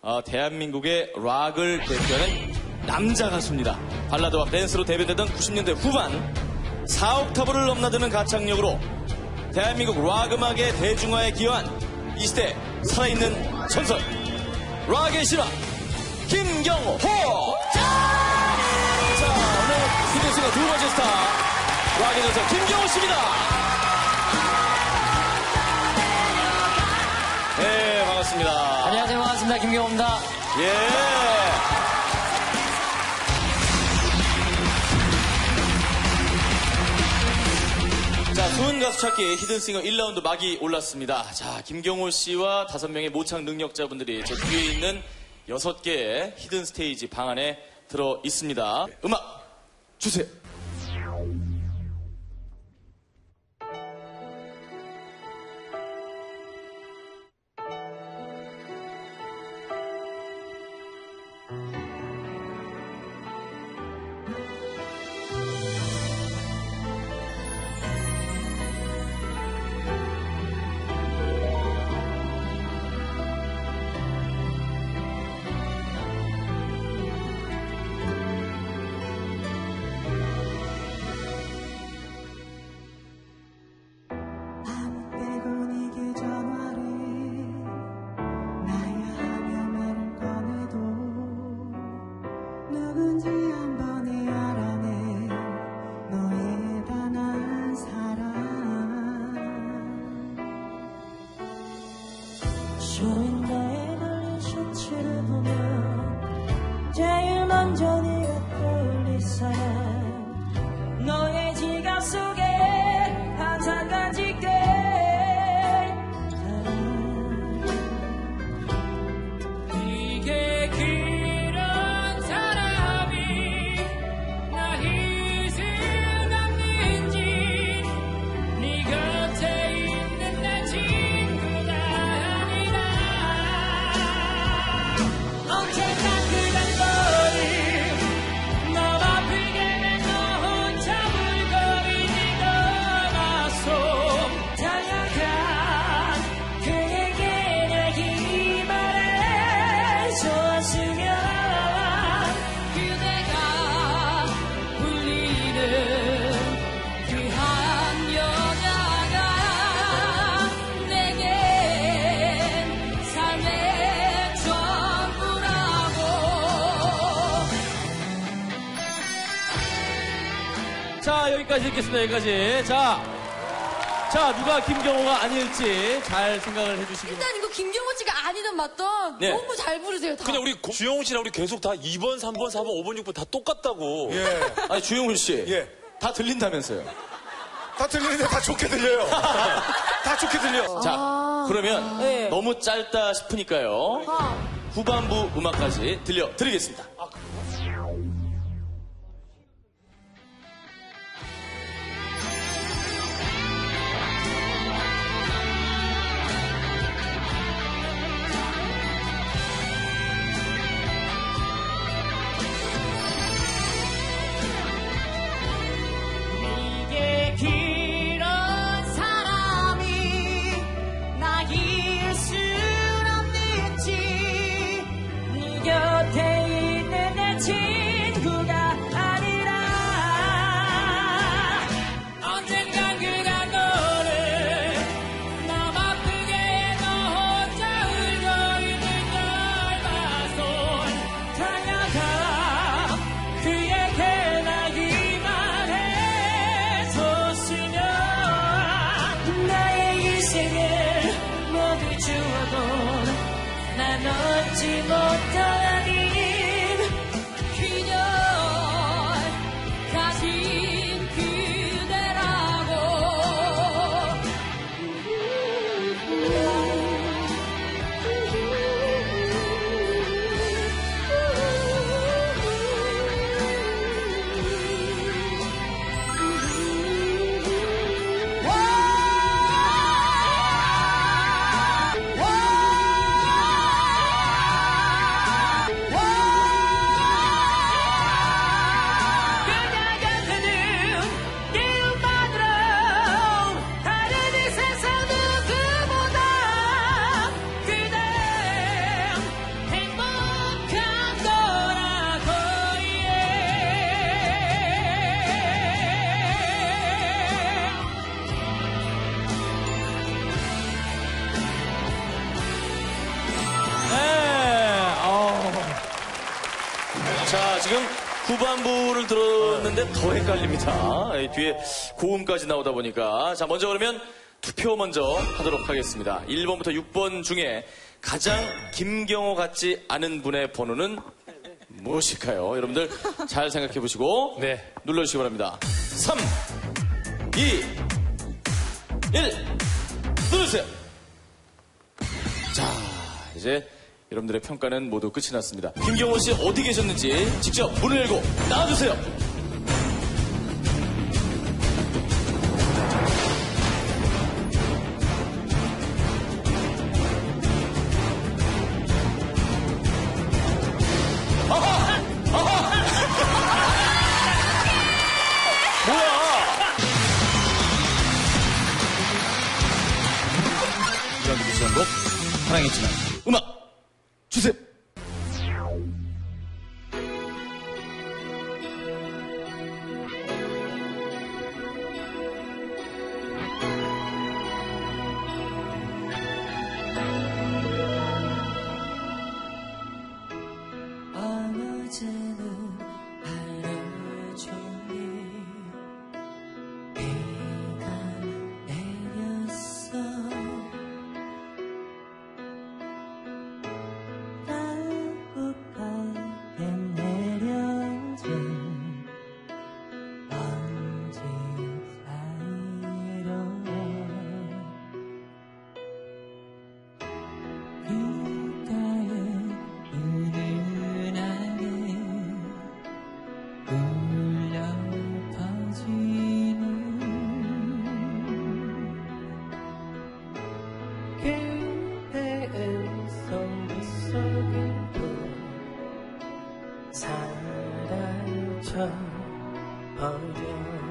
어, 대한민국의 락을 대표하는 남자 가수입니다. 발라드와 댄스로 대표되던 90년대 후반 4옥타브를 넘나드는 가창력으로 대한민국 락 음악의 대중화에 기여한 이 시대 살아있는 전설 락의 신화 김경호 호! 자 오늘 히든싱어 두 번째 스타 락의 전설 김경호 씨입니다. 반갑습니다. 안녕하세요. 반갑습니다. 김경호입니다. 예. 자, 좋은 가수 찾기 히든싱어 1라운드 막이 올랐습니다. 자, 김경호 씨와 다섯 명의 모창 능력자분들이 저 뒤에 있는 여섯 개의 히든 스테이지 방 안에 들어 있습니다. 음악 주세요. 여기까지 듣겠습니다. 여기까지. 자. 자, 누가 김경호가 아닐지 잘 생각을 해주시기 바랍니다. 일단 이거 김경호 씨가 아니든 맞든 네. 너무 잘 부르세요. 다. 그냥 우리 고- 주영훈 씨랑 우리 계속 다 2번, 3번, 4번, 5번, 6번 다 똑같다고. 예. 아니, 주용훈 씨. 예. 다 들린다면서요. 다 들리는데 다 좋게 들려요. 다 좋게 들려. 자, 그러면 네. 너무 짧다 싶으니까요. 아, 후반부 음악까지 들려드리겠습니다. 더 헷갈립니다. 이 뒤에 고음까지 나오다 보니까. 자, 먼저 그러면 투표 먼저 하도록 하겠습니다. 1번부터 6번 중에 가장 김경호 같지 않은 분의 번호는 무엇일까요? 여러분들 잘 생각해 보시고 네. 눌러주시기 바랍니다. 3, 2, 1, 누르세요. 자, 이제 여러분들의 평가는 모두 끝이 났습니다. 김경호 씨 어디 계셨는지 직접 문을 열고 나와주세요. 사랑했 Lord.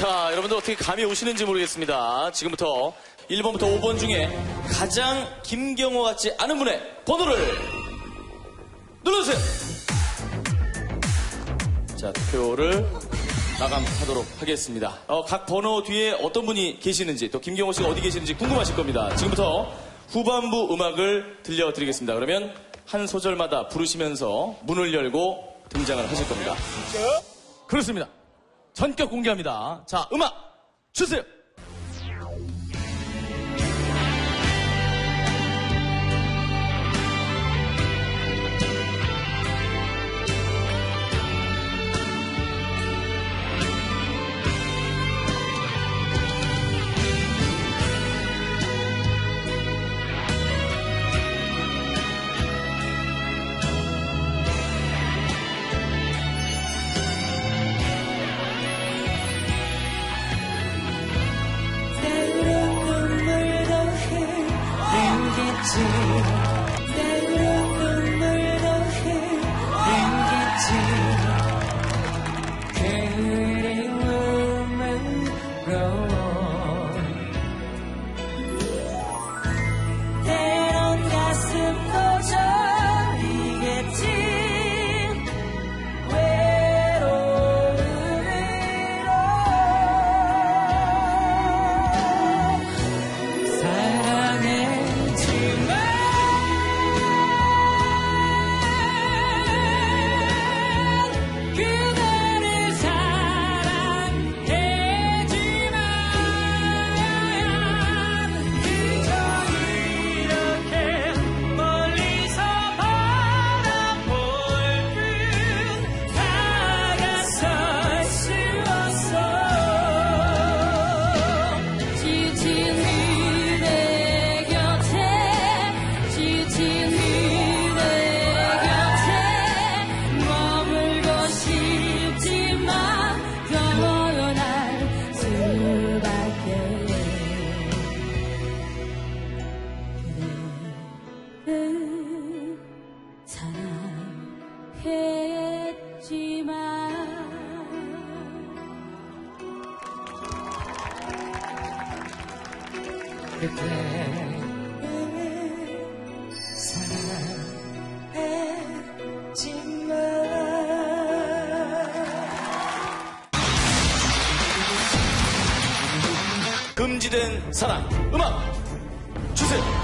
자, 여러분들 어떻게 감이 오시는지 모르겠습니다. 지금부터 1번부터 5번 중에 가장 김경호 같지 않은 분의 번호를 눌러주세요. 자, 투표를 마감하도록 하겠습니다. 어, 각 번호 뒤에 어떤 분이 계시는지 또 김경호 씨가 어디 계시는지 궁금하실 겁니다. 지금부터 후반부 음악을 들려드리겠습니다. 그러면 한 소절마다 부르시면서 문을 열고 등장을 하실 겁니다. 그렇습니다. 전격 공개합니다. 자, 음악 주세요. 그때 사랑했지만 금지된 사랑 음악 주세요.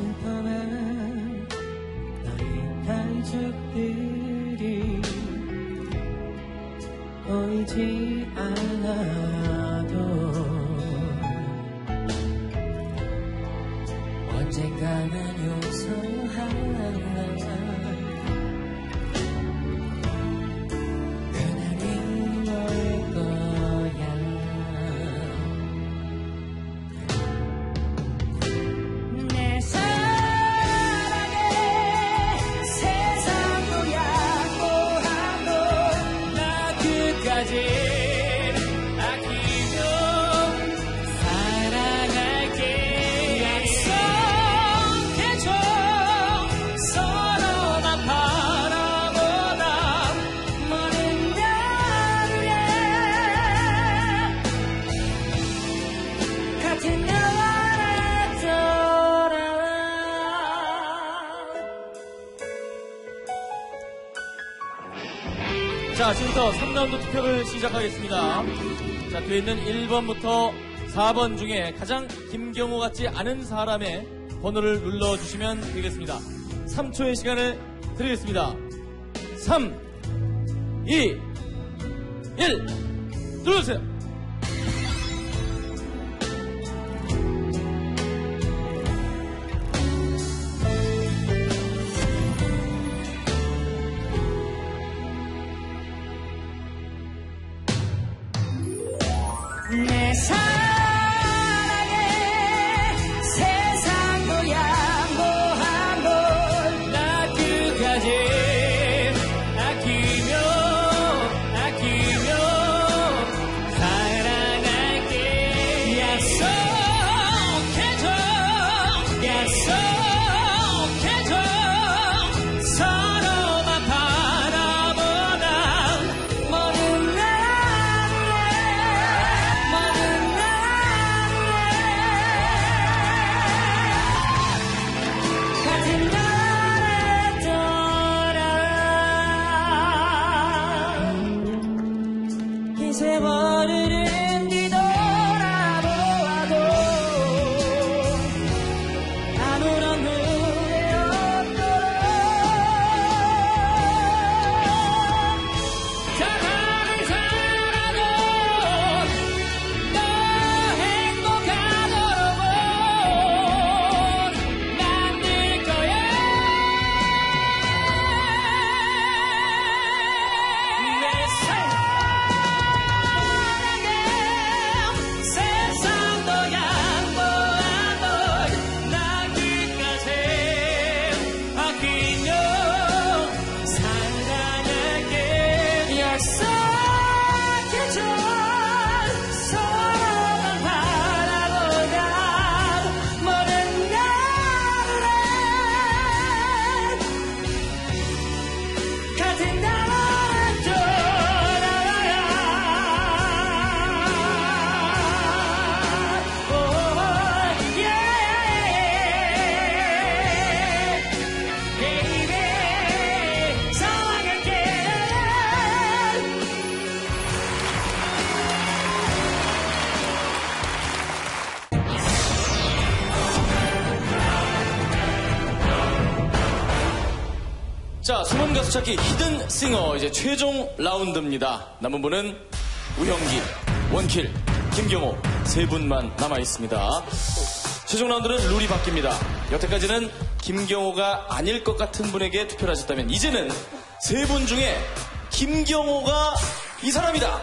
슬퍼만 너의 단축들이 보이지 않아도 자, 지금부터 3라운드 투표를 시작하겠습니다. 자, 뒤에 있는 1번부터 4번 중에 가장 김경호 같지 않은 사람의 번호를 눌러주시면 되겠습니다. 3초의 시간을 드리겠습니다. 3, 2, 1, 눌러주세요. 수 찾기 히든 싱어 이제 최종 라운드입니다. 남은 분은 우영기, 원킬, 김경호 세 분만 남아 있습니다. 최종 라운드는 룰이 바뀝니다. 여태까지는 김경호가 아닐 것 같은 분에게 투표를 하셨다면 이제는 세 분 중에 김경호가 이 사람이다.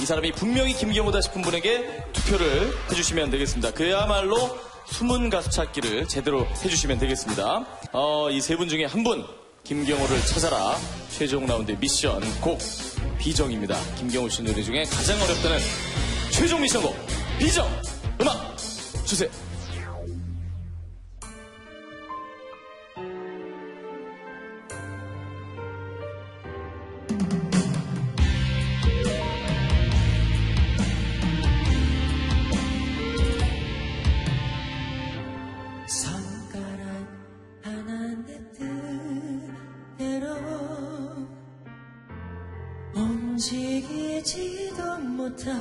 이 사람이 분명히 김경호다 싶은 분에게 투표를 해주시면 되겠습니다. 그야말로 숨은 가수 찾기를 제대로 해주시면 되겠습니다. 어, 이 세 분 중에 한 분, 김경호를 찾아라. 최종 라운드 미션 곡 비정입니다. 김경호 씨 노래 중에 가장 어렵다는 최종 미션 곡 비정 음악 주세요. 움직이지도 못할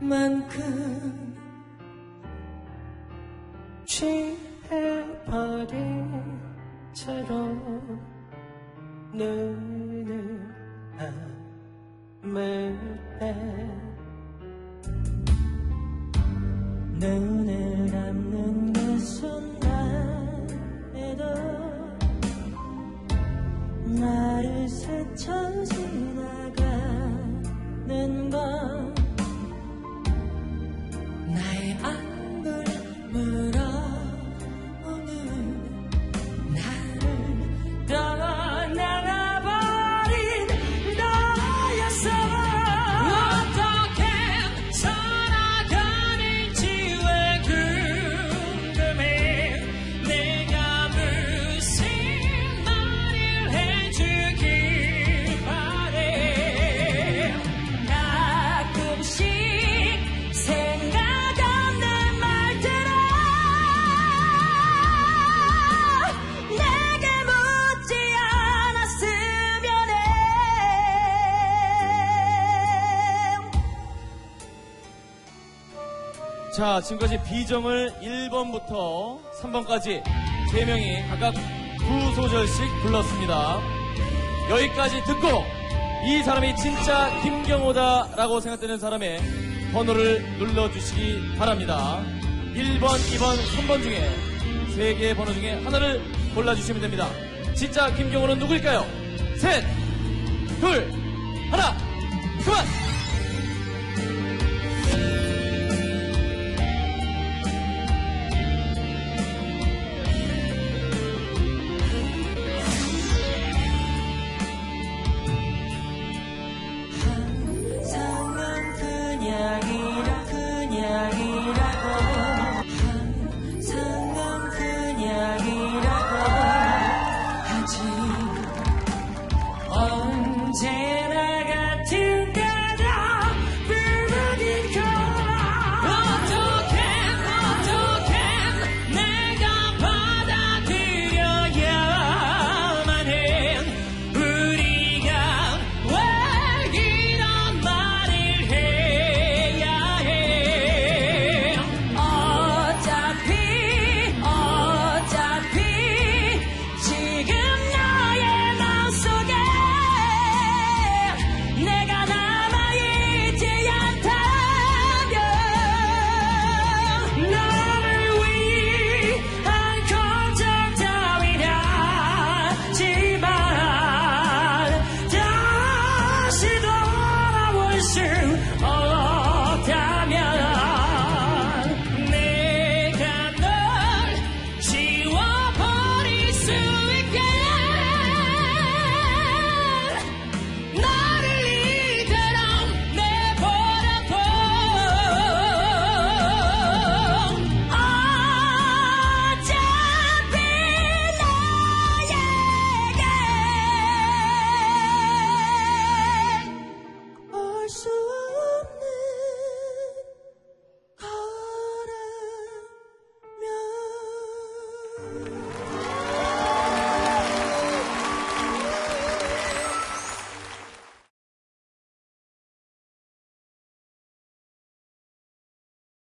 만큼 자, 지금까지 비정을 1번부터 3번까지 3명이 각각 두 소절씩 불렀습니다. 여기까지 듣고 이 사람이 진짜 김경호다라고 생각되는 사람의 번호를 눌러주시기 바랍니다. 1번, 2번, 3번 중에 3개의 번호 중에 하나를 골라주시면 됩니다. 진짜 김경호는 누구일까요? 셋, 둘, 하나, 그만! 지